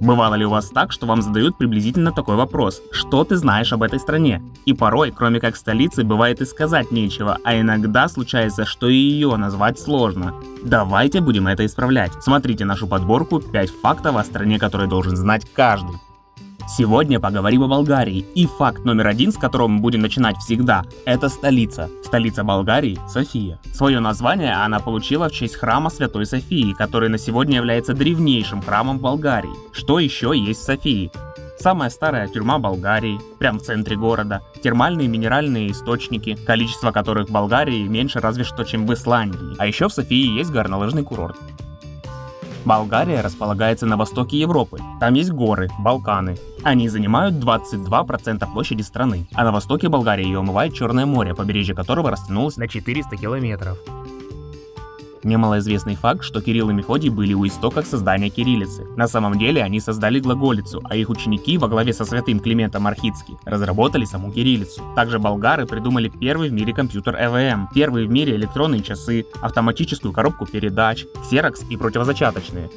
Бывало ли у вас так, что вам задают приблизительно такой вопрос? Что ты знаешь об этой стране? И порой, кроме как столицы, бывает и сказать нечего, а иногда случается, что и ее назвать сложно. Давайте будем это исправлять. Смотрите нашу подборку 5 фактов о стране, которые должен знать каждый. Сегодня поговорим о Болгарии, и факт номер один, с которого мы будем начинать всегда, это столица. Столица Болгарии – София. Свое название она получила в честь храма Святой Софии, который на сегодня является древнейшим храмом Болгарии. Что еще есть в Софии? Самая старая тюрьма Болгарии, прямо в центре города, термальные минеральные источники, количество которых в Болгарии меньше разве что, чем в Исландии. А еще в Софии есть горнолыжный курорт. Болгария располагается на востоке Европы. Там есть горы, Балканы. Они занимают 22% площади страны. А на востоке Болгарии ее омывает Черное море, побережье которого растянулось на 400 километров. Немалоизвестный факт, что Кирилл и Мефодий были у истоков создания кириллицы. На самом деле они создали глаголицу, а их ученики во главе со святым Климентом Архидски разработали саму кириллицу. Также болгары придумали первый в мире компьютер EVM, первые в мире электронные часы, автоматическую коробку передач, ксерокс и противозачаточные.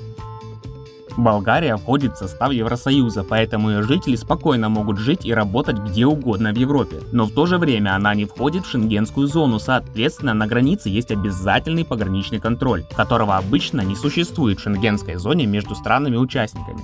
Болгария входит в состав Евросоюза, поэтому ее жители спокойно могут жить и работать где угодно в Европе. Но в то же время она не входит в шенгенскую зону, соответственно на границе есть обязательный пограничный контроль, которого обычно не существует в шенгенской зоне между странами-участниками.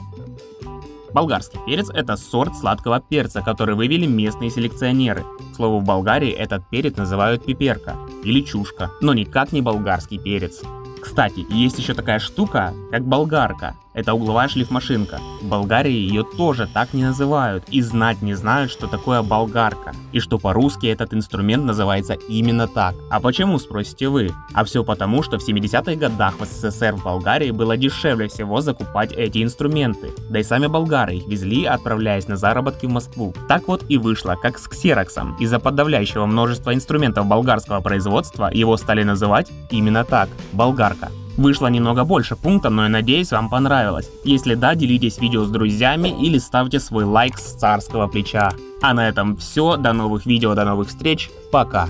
Болгарский перец – это сорт сладкого перца, который вывели местные селекционеры. К слову, в Болгарии этот перец называют пиперка или чушка, но никак не болгарский перец. Кстати, есть еще такая штука, как болгарка. Это угловая шлифмашинка. В Болгарии ее тоже так не называют и знать не знают, что такое болгарка. И что по-русски этот инструмент называется именно так. А почему, спросите вы? А все потому, что в 70-х годах в СССР в Болгарии было дешевле всего закупать эти инструменты. Да и сами болгары их везли, отправляясь на заработки в Москву. Так вот и вышло, как с ксероксом. Из-за подавляющего множества инструментов болгарского производства его стали называть именно так – болгарка. Вышло немного больше пунктов, но я надеюсь вам понравилось. Если да, делитесь видео с друзьями или ставьте свой лайк с царского плеча. А на этом все, до новых видео, до новых встреч, пока.